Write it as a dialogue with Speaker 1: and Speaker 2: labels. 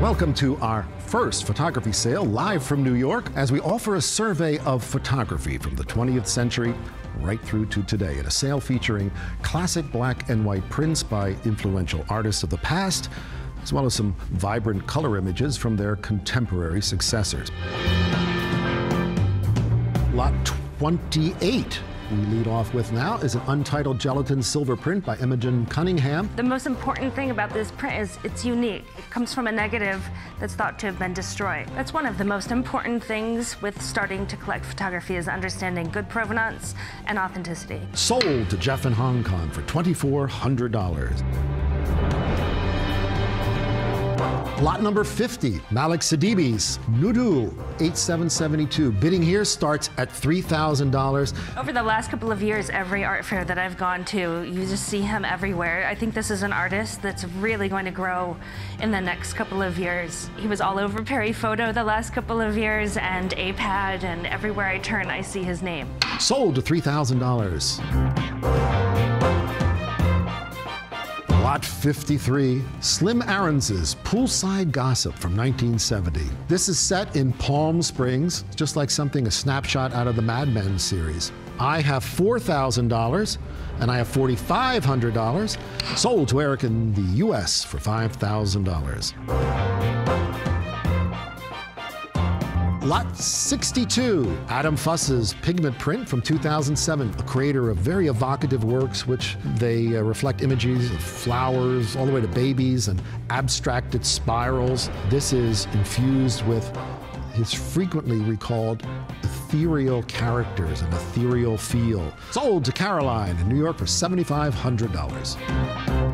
Speaker 1: Welcome to our first photography sale live from New York as we offer a survey of photography from the 20th century right through to today at a sale featuring classic black and white prints by influential artists of the past, as well as some vibrant color images from their contemporary successors. Lot 28 we lead off with now is an untitled gelatin silver print by Imogen Cunningham.
Speaker 2: The most important thing about this print is it's unique. It comes from a negative that's thought to have been destroyed. That's one of the most important things with starting to collect photography is understanding good provenance and authenticity.
Speaker 1: Sold to Jeff in Hong Kong for $2,400. Lot number 50, Malick Sidibé's Nudu 8772. Bidding here starts at $3,000.
Speaker 2: Over the last couple of years, every art fair that I've gone to, you just see him everywhere. I think this is an artist that's really going to grow in the next couple of years. He was all over Paris Photo the last couple of years and AIPAD, and everywhere I turn, I see his name.
Speaker 1: Sold to $3,000. Lot 53, Slim Aarons's Poolside Gossip from 1970. This is set in Palm Springs, just like something a snapshot out of the Mad Men series. I have $4,000 and I have $4,500 sold to Eric in the US for $5,000. Lot 62, Adam Fuss's pigment print from 2007, a creator of very evocative works which they uh, reflect images of flowers all the way to babies and abstracted spirals. This is infused with his frequently recalled ethereal characters and ethereal feel. Sold to Caroline in New York for $7,500.